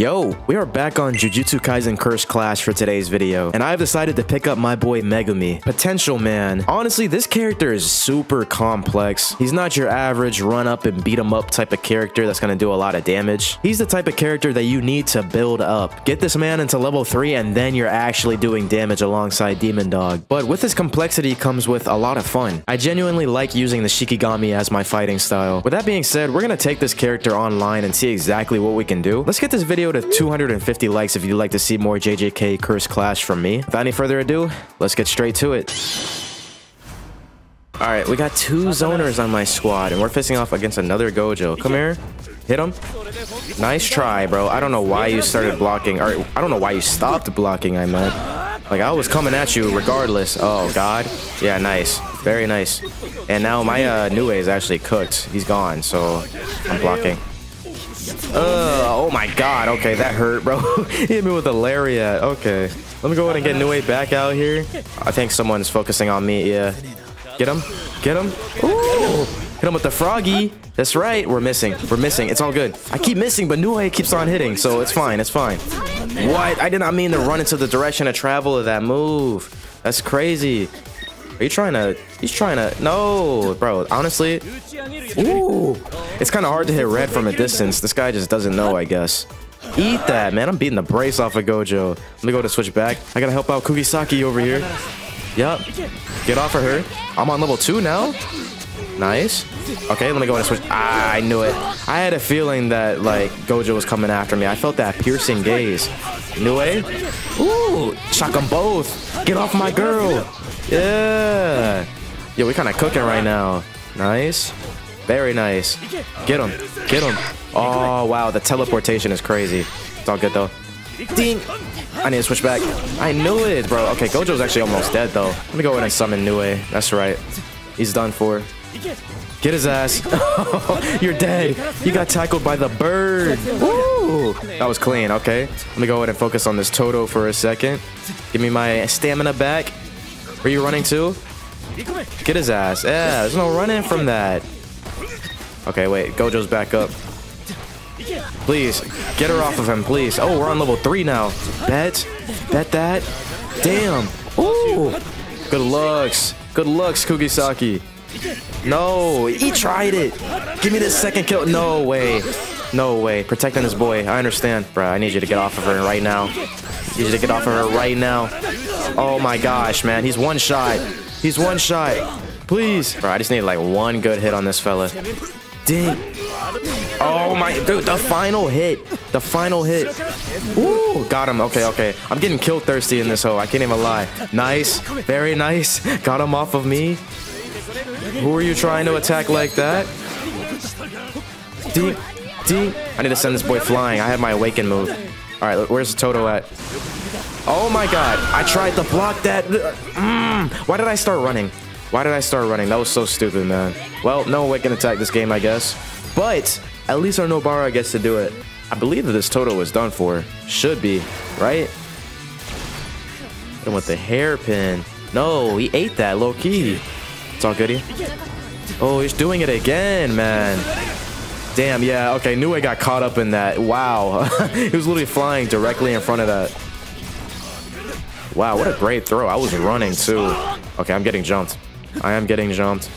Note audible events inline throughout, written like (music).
Yo, we are back on Jujutsu Kaisen Curse Clash for today's video, and I've decided to pick up my boy Megumi. Potential man. Honestly, this character is super complex. He's not your average run up and beat him up type of character that's gonna do a lot of damage. He's the type of character that you need to build up. Get this man into level 3 and then you're actually doing damage alongside Demon Dog. But with his complexity comes with a lot of fun. I genuinely like using the Shikigami as my fighting style. With that being said, we're gonna take this character online and see exactly what we can do. Let's get this video to 250 likes if you'd like to see more JJK Curse Clash from me. Without any further ado, let's get straight to it. Alright, we got two zoners on my squad, and we're facing off against another Gojo. Come here. Hit him. Nice try, bro. I don't know why you started blocking, I don't know why you stopped blocking, I meant. Like, I was coming at you regardless. Oh, God. Yeah, nice. Very nice. And now my uh, is actually cooked. He's gone, so I'm blocking. Uh, oh my god. Okay, that hurt, bro. (laughs) hit me with a lariat. Okay. Let me go ahead and get Nue back out here. I think someone's focusing on me. Yeah. Get him. Get him. Ooh. Hit him with the froggy. That's right. We're missing. We're missing. It's all good. I keep missing, but Nue keeps on hitting, so it's fine. It's fine. What? I did not mean to run into the direction of travel of that move. That's crazy. Are you trying to... He's trying to... No, bro. Honestly... Ooh. It's kind of hard to hit red from a distance. This guy just doesn't know, I guess. Eat that, man. I'm beating the brace off of Gojo. Let me go to switch back. I gotta help out Kugisaki over here. Yep. Get off of her. I'm on level 2 now. Nice. Okay, let me go and switch. Ah, I knew it. I had a feeling that, like, Gojo was coming after me. I felt that piercing gaze. Nue? Ooh, shock them both. Get off my girl. Yeah. Yo, we kind of cooking right now. Nice. Very nice. Get him. Get him. Oh, wow. The teleportation is crazy. It's all good, though. Ding. I need to switch back. I knew it, bro. Okay, Gojo's actually almost dead, though. Let me go ahead and summon Nue. That's right. He's done for. Get his ass. (laughs) You're dead. You got tackled by the bird. Woo! That was clean. Okay. Let me go ahead and focus on this Todo for a second. Give me my stamina back. Where you running too? Get his ass. Yeah, there's no running from that. Okay, wait. Gojo's back up. Please, get her off of him, please. Oh, we're on level 3 now. Bet. Bet that. Damn. Ooh. Good looks. Good looks, Kugisaki. No, he tried it. Give me the second kill. No way. No way. Protecting this boy. I understand. Bro, I need you to get off of her right now. I need you to get off of her right now. Oh my gosh, man. He's one shot. He's one shot. Please. Bro, I just need like one good hit on this fella. Ding. Oh my, dude, the final hit. The final hit. Ooh, got him. Okay, okay. I'm getting kill thirsty in this hole. I can't even lie. Nice. Very nice. Got him off of me. Who are you trying to attack like that? Ding. Ding. I need to send this boy flying. I have my awaken move. All right, where's Todo at? Oh my god. I tried to block that. Mm. Why did I start running? Why did I start running? That was so stupid, man. Well, no awaken attack this game, I guess. But at least our Nobara gets to do it. I believe that this Todo was done for. Should be, right? And with the hairpin. No, he ate that low key. It's all goody. Oh, he's doing it again, man. Damn, yeah, okay, Nue got caught up in that. Wow. (laughs) he was literally flying directly in front of that. Wow, what a great throw. I was running too. Okay, I'm getting jumped. I am getting jumped.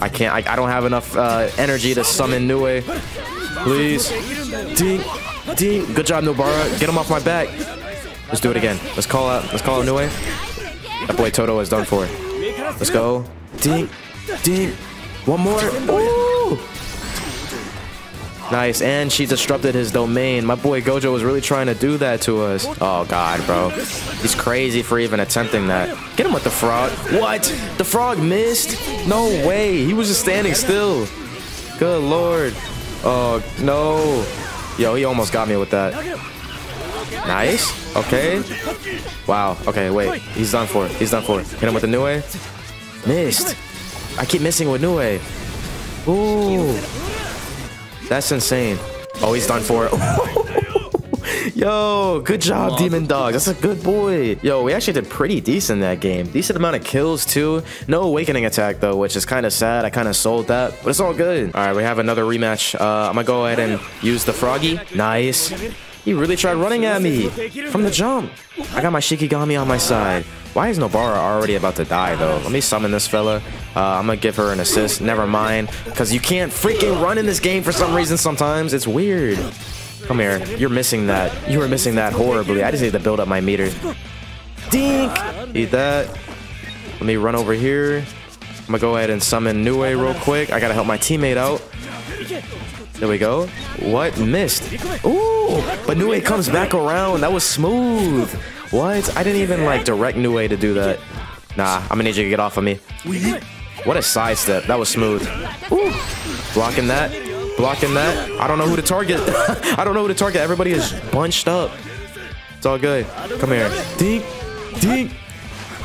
I can't, I, I don't have enough uh, energy to summon Nue. Please. Ding, ding. Good job, Nobara. Get him off my back. Let's do it again. Let's call out, let's call out Nue. That boy Todo is done for. Let's go. Ding, ding. One more. Ooh. Nice, and she disrupted his domain. My boy Gojo was really trying to do that to us. Oh, God, bro. He's crazy for even attempting that. Get him with the frog. What? The frog missed? No way. He was just standing still. Good lord. Oh, no. Yo, he almost got me with that. Nice. Okay. Wow. Okay, wait. He's done for. He's done for. Hit him with the Nue. Missed. I keep missing with Nue. Ooh. That's insane. Oh, he's done for. It. (laughs) Yo, good job, Demon Dog. That's a good boy. Yo, we actually did pretty decent that game. Decent amount of kills, too. No awakening attack, though, which is kind of sad. I kind of sold that, but it's all good. All right, we have another rematch. Uh, I'm going to go ahead and use the Froggy. Nice. He really tried running at me from the jump. I got my Shikigami on my side. Why is Nobara already about to die, though? Let me summon this fella. Uh, I'm gonna give her an assist. Never mind. Because you can't freaking run in this game for some reason sometimes. It's weird. Come here. You're missing that. You were missing that horribly. I just need to build up my meter. Dink! Eat that. Let me run over here. I'm gonna go ahead and summon Nue real quick. I gotta help my teammate out. There we go. What? Missed. Ooh! Oh, but Nue comes back around. That was smooth. What? I didn't even like direct Nue to do that. Nah, I'm gonna need you to get off of me. What a sidestep. That was smooth. Ooh. Blocking that. Blocking that. I don't know who to target. (laughs) I don't know who to target. Everybody is bunched up. It's all good. Come here. Dink. Dink.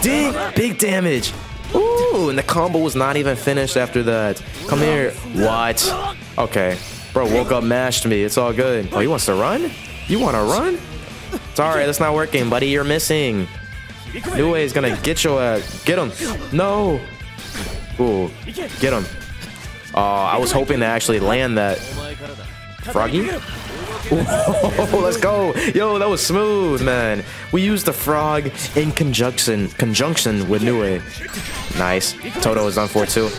Dink. Big damage. Ooh, and the combo was not even finished after that. Come here. What? Okay. Bro woke up, mashed me. It's all good. Oh, he wants to run? You want to run? Sorry, that's not working, buddy. You're missing. Nue is gonna get your ass. Get him. No. Ooh. Get him. Oh, uh, I was hoping to actually land that. Froggy? (laughs) Let's go. Yo, that was smooth, man. We used the frog in conjunction conjunction with Nue. Nice. Todo is on for too.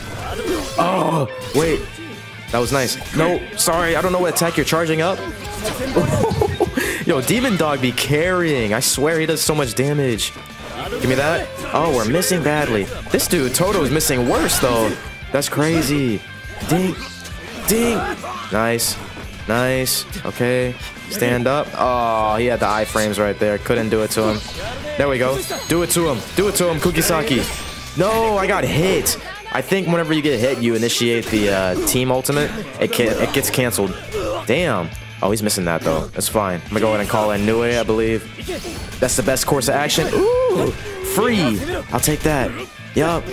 Oh, wait. That was nice. No, sorry. I don't know what attack you're charging up. (laughs) Yo, Demon Dog be carrying. I swear he does so much damage. Give me that. Oh, we're missing badly. This dude, Todo, is missing worse, though. That's crazy. Dink. Dink. Nice. Nice. Okay. Stand up. Oh, he had the iframes right there. Couldn't do it to him. There we go. Do it to him. Do it to him, Kugisaki. No, I got hit. I think whenever you get hit, you initiate the uh, team ultimate. It, can it gets canceled. Damn. Oh, he's missing that, though. That's fine. I'm to go ahead and call in Nue, I believe. That's the best course of action. Ooh, free. I'll take that. Yup.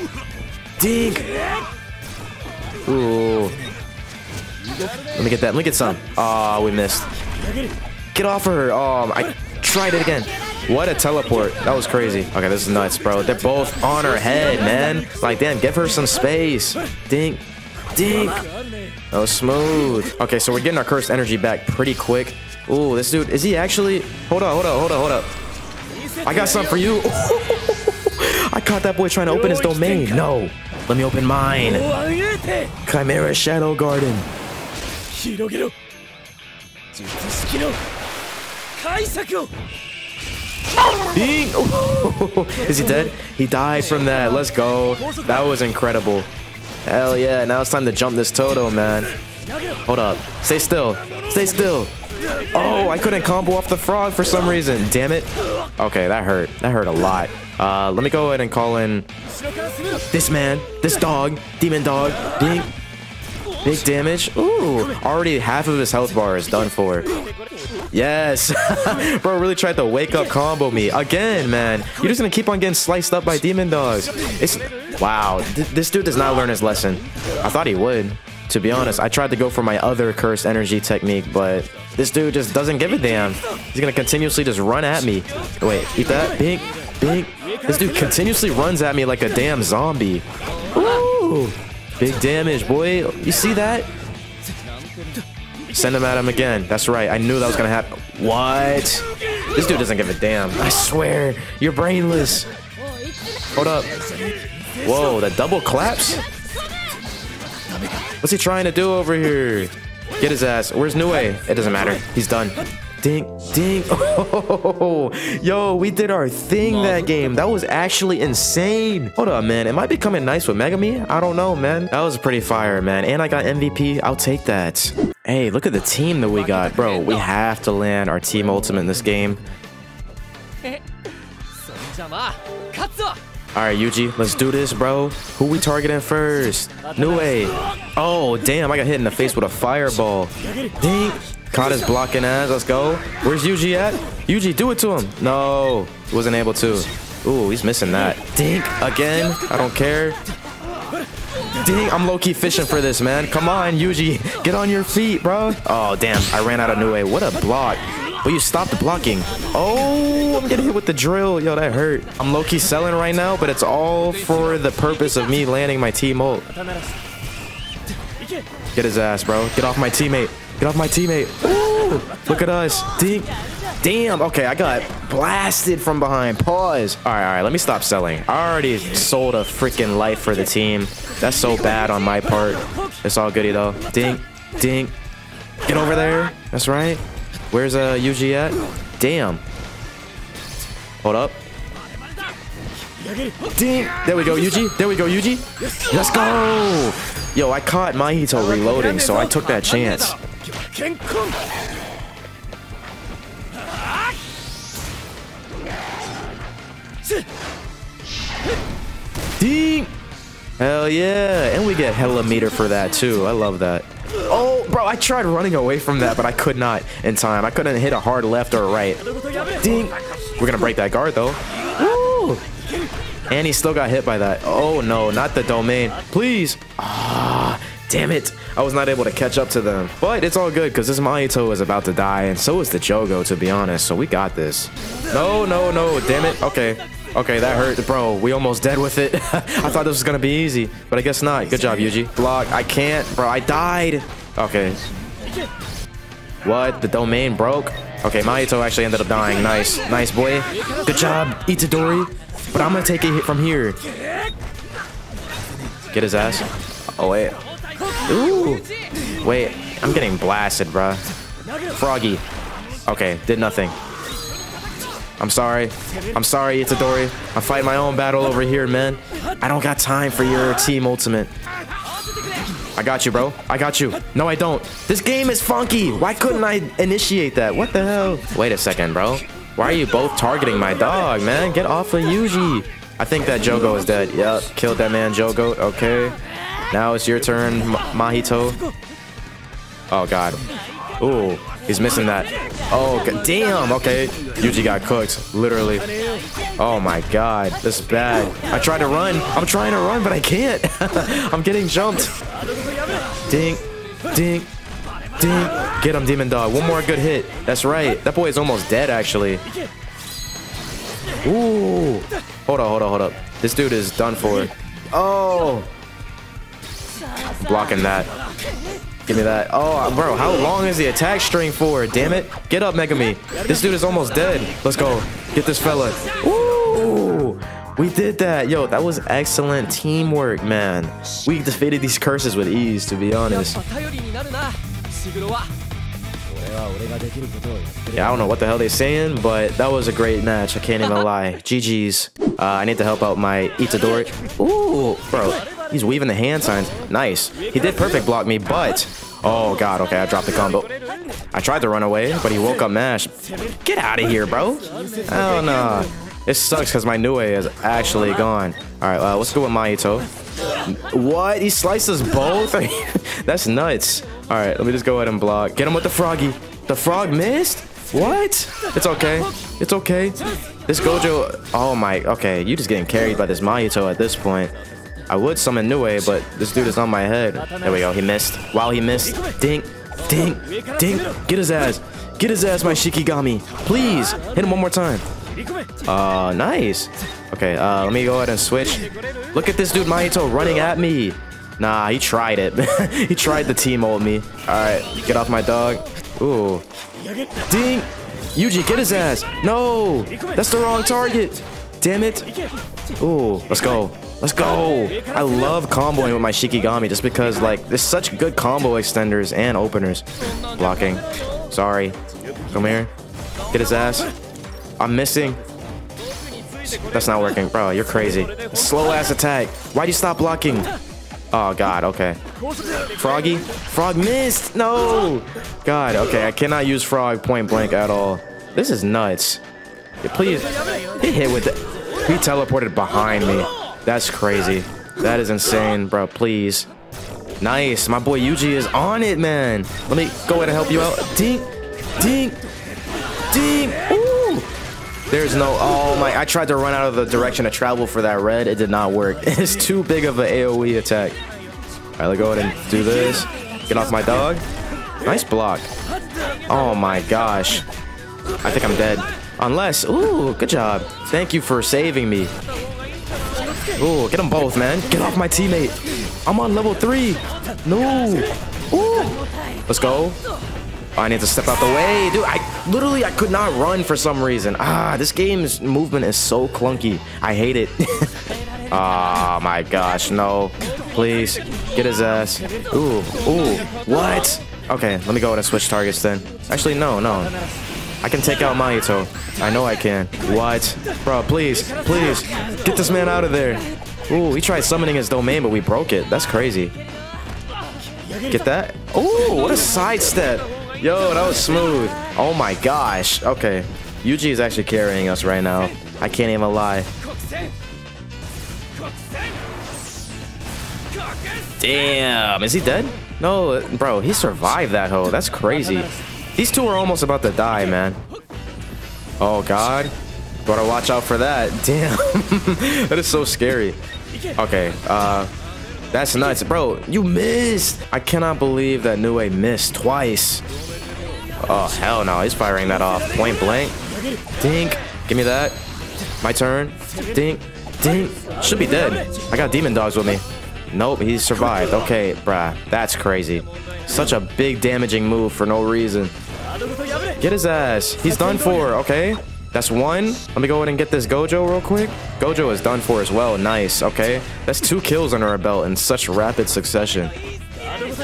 Dink. Ooh. Let me get that. Let me get some. Oh, we missed. Get off her. Oh, I tried it again. What a teleport. That was crazy. Okay, this is nuts, bro. They're both on her head, man. Like, damn, give her some space. Dink. Dink. Oh, smooth. Okay, so we're getting our cursed energy back pretty quick. Ooh, this dude, is he actually... Hold up, hold up, hold up, hold up. I got something for you. (laughs) I caught that boy trying to open his domain. No. Let me open mine. Chimera Shadow Garden. Bing! (laughs) Is he dead? He died from that. Let's go. That was incredible. Hell yeah. Now it's time to jump this Todo, man. Hold up. Stay still. Stay still. Oh, I couldn't combo off the frog for some reason. Damn it. Okay, that hurt. That hurt a lot. Uh, let me go ahead and call in this man, this dog, demon dog. Big, big damage. Ooh, already half of his health bar is done for. Yes. (laughs) Bro really tried to wake up combo me. Again, man. You're just gonna keep on getting sliced up by demon dogs. It's Wow. Th this dude does not learn his lesson. I thought he would. To be honest, I tried to go for my other cursed energy technique, but this dude just doesn't give a damn. He's gonna continuously just run at me. Wait, eat that. Big, big. This dude continuously runs at me like a damn zombie. Ooh. Big damage, boy. You see that? Send him at him again. That's right. I knew that was gonna happen. What? This dude doesn't give a damn. I swear. You're brainless. Hold up. Whoa, that double claps? What's he trying to do over here? Get his ass. Where's Nue? It doesn't matter. He's done. Ding, ding. (laughs) Oh, yo, we did our thing that game. That was actually insane. Hold up, man. Am I becoming nice with Megumi? I don't know, man. That was pretty fire, man. And I got MVP. I'll take that. Hey, look at the team that we got. Bro, we have to land our team ultimate in this game. (laughs) All right, Yuji, let's do this, bro. Who we targeting first? Nue. Oh, damn, I got hit in the face with a fireball. Dang. His blocking ass. Let's go. Where's Yuji at? Yuji, do it to him. No, wasn't able to. Ooh, he's missing that. Dink again. I don't care. Dang, I'm low-key fishing for this, man. Come on, Yuji. Get on your feet, bro. Oh, damn. I ran out of Nue. What a block. But you stopped blocking. Oh, I'm getting hit with the drill. Yo, that hurt. I'm low-key selling right now, but it's all for the purpose of me landing my team ult. Get his ass, bro. Get off my teammate. Get off my teammate. Ooh. Look at us. Dink. Damn. Okay, I got blasted from behind. Pause. All right, all right. Let me stop selling. I already sold a freaking life for the team. That's so bad on my part. It's all goody though. Dink. Dink. Get over there. That's right. Where's uh Yuji at? Damn. Hold up. Ding! There we go, Yuji. There we go, Yuji. Let's go! Yo, I caught Mahito reloading, so I took that chance. Ding! Hell yeah! And we get hella meter for that too. I love that. Oh, bro, I tried running away from that, but I could not in time. I couldn't hit a hard left or right. Ding! We're gonna break that guard though. Woo! And he still got hit by that. Oh no, not the domain. Please. Ah, damn it. I was not able to catch up to them. But it's all good because this Mahito is about to die and so is the Jogo to be honest. So we got this. No, no, no. Damn it. Okay. Okay, that hurt. Bro, we almost dead with it. (laughs) I thought this was going to be easy, but I guess not. Good job, Yuji. Block. I can't. Bro, I died. Okay. What? The domain broke? Okay, Mahito actually ended up dying. Nice. Nice, boy. Good job, Itadori. But I'm going to take it hit from here. Get his ass. Oh, wait. Ooh. Wait, I'm getting blasted, bruh. Froggy. Okay, did nothing. I'm sorry. I'm sorry, Itadori. I'm fighting my own battle over here, man. I don't got time for your team ultimate. I got you, bro. I got you. No, I don't. This game is funky. Why couldn't I initiate that? What the hell? Wait a second, bro. Why are you both targeting my dog, man? Get off of Yuji. I think that Jogo is dead. Yep, killed that man, Jogo. Okay. Now it's your turn, Mahito. Oh, God. Ooh, he's missing that. Oh, God. damn. Okay. Yuji got cooked, literally. Oh, my God. This is bad. I tried to run. I'm trying to run, but I can't. (laughs) I'm getting jumped. Ding. Ding. Ding. Get him, Demon Dog. One more good hit. That's right. That boy is almost dead, actually. Ooh. Hold on, hold on, hold up. This dude is done for. Oh. Blocking that. Give me that. Oh, bro, how long is the attack string for? Damn it. Get up, Megumi. This dude is almost dead. Let's go. Get this fella. Ooh. We did that. Yo, that was excellent teamwork, man. We defeated these curses with ease, to be honest. Yeah, I don't know what the hell they're saying, but that was a great match. I can't even lie. (laughs) GG's. Uh, I need to help out my Itadori. Ooh, bro. He's weaving the hand signs. Nice. He did perfect block me, but... Oh, God. Okay, I dropped the combo. I tried to run away, but he woke up Mash. Get out of here, bro. Oh, no. It sucks because my Nue is actually gone. All right, uh, let's go with Mahito. What? He slices both? (laughs) That's nuts. All right, let me just go ahead and block. Get him with the froggy. The frog missed? What? It's okay. It's okay. This Gojo... Oh, my... Okay, you just getting carried by this Mahito at this point. I would summon Nue, but this dude is on my head. There we go. He missed. Wow, he missed. Dink. Dink. Dink. Get his ass. Get his ass, my Shikigami. Please. Hit him one more time. Uh, nice. Okay, uh, let me go ahead and switch. Look at this dude, Mahito, running at me. Nah, he tried it. (laughs) he tried the team ult me. Alright, get off my dog. Ooh. Ding! Yuji, get his ass! No! That's the wrong target! Damn it! Ooh, let's go. Let's go! I love comboing with my Shikigami just because, like, there's such good combo extenders and openers. Blocking. Sorry. Come here. Get his ass. I'm missing. That's not working. Bro, you're crazy. Slow ass attack. Why'd you stop blocking? Oh, God. Okay. Froggy? Frog missed. No. God. Okay. I cannot use Frog point blank at all. This is nuts. Please. Hit with it. He teleported behind me. That's crazy. That is insane, bro. Please. Nice. My boy Yuji is on it, man. Let me go ahead and help you out. Dink. Dink. Dink. Ooh. There's no... Oh, my... I tried to run out of the direction of travel for that red. It did not work. (laughs) It's too big of an AoE attack. All right, let's go ahead and do this. Get off my dog. Nice block. Oh, my gosh. I think I'm dead. Unless... Ooh, good job. Thank you for saving me. Ooh, get them both, man. Get off my teammate. I'm on level three. No. Ooh. Let's go. Oh, I need to step out the way. Dude, I literally, I could not run for some reason. Ah, this game's movement is so clunky. I hate it. oh (laughs) my gosh, no. Please, get his ass. Ooh, ooh, what? Okay, let me go and switch targets then. Actually, no, no. I can take out Mahito. I know I can. What? Bro, please, please, get this man out of there. Ooh, he tried summoning his domain, but we broke it. That's crazy. Get that? Ooh, what a sidestep. Yo, that was smooth. Oh my gosh. Okay. Yuji is actually carrying us right now. I can't even lie. Damn. Is he dead? No, bro, he survived that hoe. That's crazy. These two are almost about to die, man. Oh, God. Gotta watch out for that. (laughs) Damn. (laughs) that is so scary. Okay, uh... That's nuts. Bro, you missed. I cannot believe that Nue missed twice. Oh, hell no. He's firing that off. Point blank. Dink. Give me that. My turn. Dink. Dink. Should be dead. I got demon dogs with me. Nope, he survived. Okay, bruh. That's crazy. Such a big damaging move for no reason. Get his ass. He's done for, okay? That's one. Let me go ahead and get this Gojo real quick. Gojo is done for as well. Nice, okay? That's two kills under our belt in such rapid succession.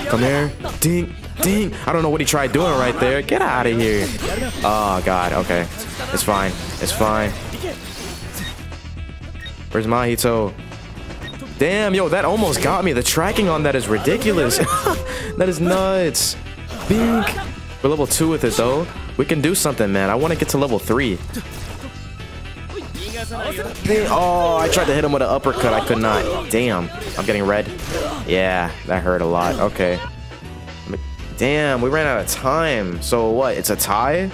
Come here. Dink. Ding! I don't know what he tried doing right there. Get out of here. Oh, God. Okay. It's fine. It's fine. Where's Mahito? Damn, yo, that almost got me. The tracking on that is ridiculous. (laughs) (laughs) that is nuts. Bink. We're level 2 with it, though. We can do something, man. I want to get to level 3. Oh, I tried to hit him with an uppercut. I could not. Damn. I'm getting red. Yeah, that hurt a lot. Okay. Damn, we ran out of time. So what? It's a tie?